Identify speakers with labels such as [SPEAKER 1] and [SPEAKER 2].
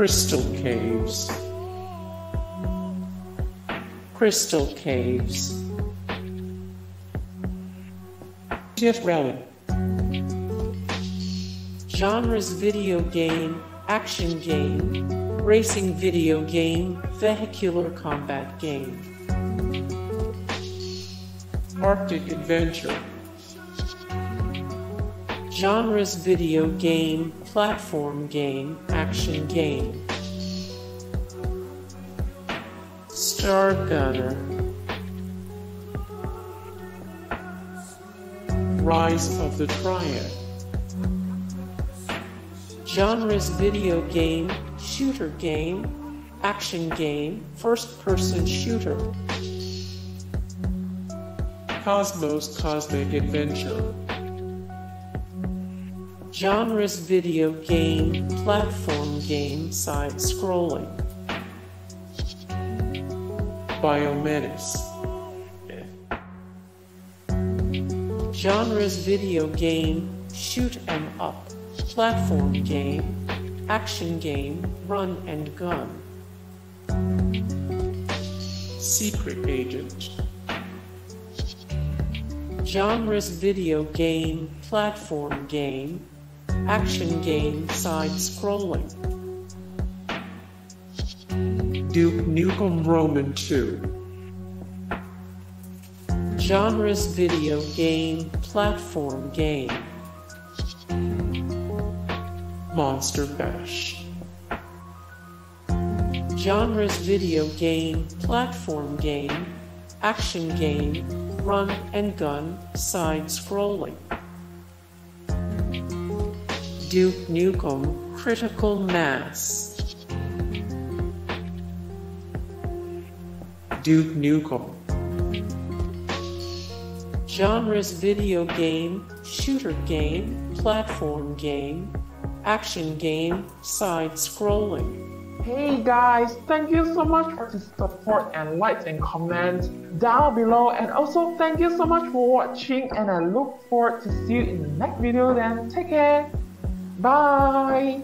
[SPEAKER 1] Crystal Caves. Crystal Caves. Rally. Genres video game, action game, racing video game, vehicular combat game. Arctic Adventure. Genres video game, platform game, action game. Star Gunner. Rise of the Triad. Genres video game, shooter game, action game, first person shooter. Cosmo's Cosmic Adventure. Genres video game, platform game, side scrolling. Bio Menace. Genres video game, shoot 'em up, platform game, action game, run and gun. Secret Agent. Genres video game, platform game, action game, side scrolling. Duke Nukem Roman 2. Genres video game, platform game. Monster Bash. Genres video game, platform game, action game, run and gun, side scrolling. Duke Nukem Critical Mass. Duke Nukem. Genres video game, shooter game, platform game, action game, side scrolling.
[SPEAKER 2] Hey guys, thank you so much for the support and likes and comments down below and also thank you so much for watching and I look forward to see you in the next video then take care. Bye.